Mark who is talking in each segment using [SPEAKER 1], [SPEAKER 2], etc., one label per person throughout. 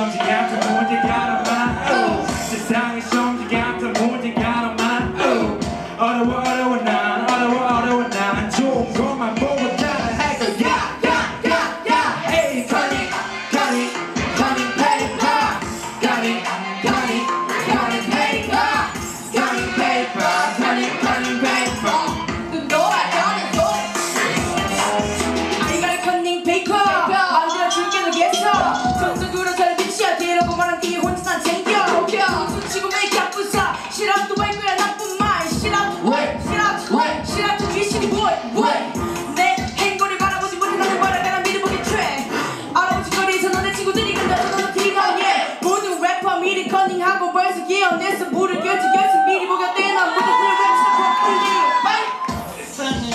[SPEAKER 1] Jonesy.
[SPEAKER 2] Shit up 나쁜 말. Shit up the way 뭐이 뭐해 내 행거리 바라보지 못해 너는 바라가라 미리 보게 돼 알아보지 거리에서 너네 친구들이 근데 너는 티가 예 모든 래퍼 미리 커닝하고 벌써 예언해서 물을 껴지 껴지 미리 보게 돼난 모두 그런 랩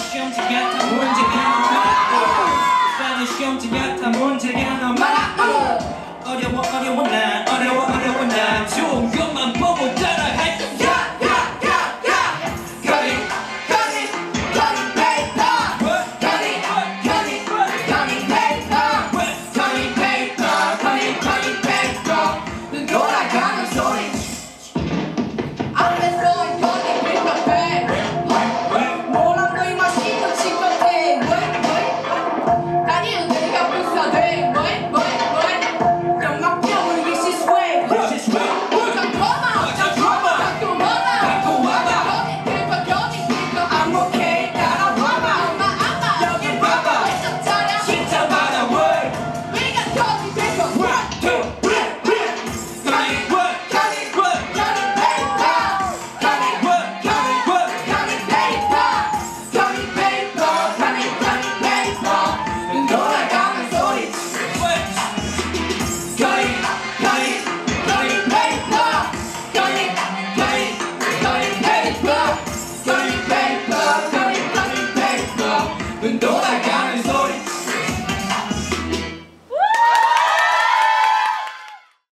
[SPEAKER 1] 시험지 같아 문제가 너무 어려워 어려워 난 어려워 어려워 난 좋은 것만